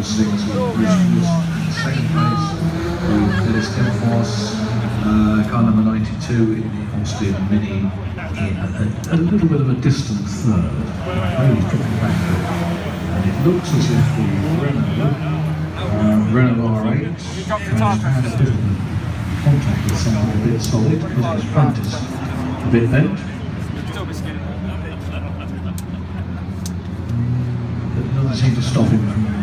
those things. Bruce was second place with Phyllis Kempfors, uh, car number 92 in the Austin Mini, in a, a, little bit of a distant third. Really dropping back And it looks as if the Renault, uh, Renault R8 has had a bit of contact with something a bit solid because his front is a bit bent. It doesn't seem to stop him from